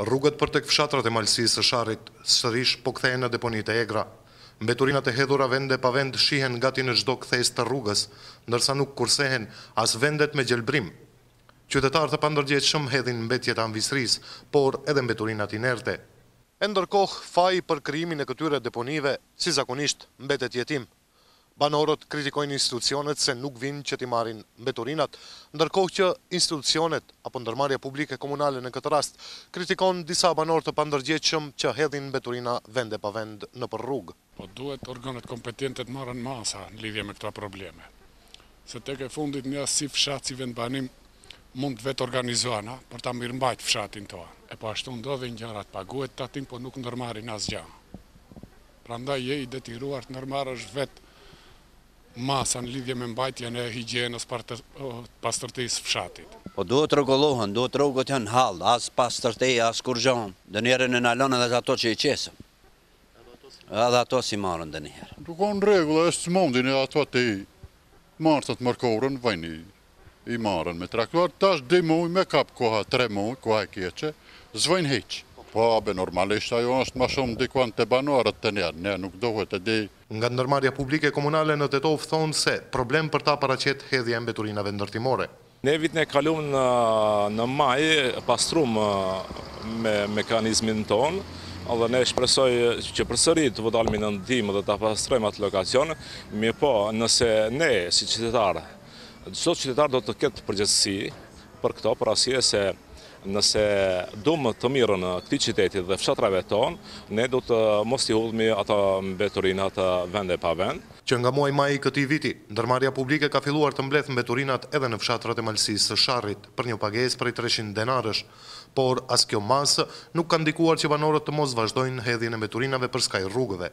Rrugët për tek fshatrat e Malësisë së Sharrit sërish po kthehen në deponi të egra. Mbeturinat e hedhura vend e pa vend shihen gati në çdo kthesë të rrugës, ndërsa nuk kursehen as vendet me gjelbrim. Qytetarë të pandërgjegjshëm hedhin mbetjet e amvisërisë, por edhe mbeturinat inerte. E ndërkohë, faji për krijimin e këtyre deponive, si zakonisht, mbetet jetim. Banorët kritikojnë institucionet se nuk vijnë që t'i marrin mbeturinat, ndërkohë që institucionet, apo ndërmarrja publike komunale në këtë rast, kritikon disa banorë të pandërgjegjshëm që hedhin mbeturina vend e pa vend nëpër rrugë. Po duhet organet kompetente të marrin masa në lidhje me këto probleme. Se tek e fundit ne si fshat, si vendbanim mund të vetorganizohena për ta mirëmbajt fshatin tonë. E po ashtu ndodhin gjërat, paguhet tatim po nuk ndërmarrin asgjë. Prandaj je i detyruar të ndërmarrësh vetë masa në lidhje me mbajtjen e higjienës pastërtisë fshatit. Po duhet rregullohen, duhet rrugët janë hall, as pastërti, as kurgjo, ndonjëherë ne na lënë edhe ato që i qesëm. Edhe ato s'i marrën ndonjëherë. Nuk ka rregull, është sëmundje në ato të. Martët mërkurën vijnë i marrën me traktuar tash dy muj me kap koha tre muj koha e keqe s'vijnë hiq. Po be normalisht ajo është më shumë ndikon te banorët te ne ne nuk duhet e di. Nga Ndërmarrja Publike Komunale në Tetovë thonë se problem për ta paraqet hedhja e mbeturinave ndërtimore. Ne vitin e kaluar në maj pastruam me mekanizmin tonë dhe ne shpresoj që përsëri t'u dalmi në ndihmë dhe të pastrojmë atë lokacion, mirëpo nëse ne si qytetarë, çdo qytetar do të ketë përgjegjësi për këto për arsye se nëse dumë të mirën këtij qytetit dhe fshatrave tonë, ne do të mos t'i hudhmi ato mbeturinat vend e pa vend, Që nga muaji maj i këtij viti, ndërmarrja publike ka filluar të mbledhë mbeturinat edhe në fshatrat e Malësisë së Sharrit, për një pagesë prej treqind denarësh. Por, as kjo masë, nuk ka ndikuar që banorët të mos vazhdojnë hedhjen e mbeturinave përskaj rrugëve.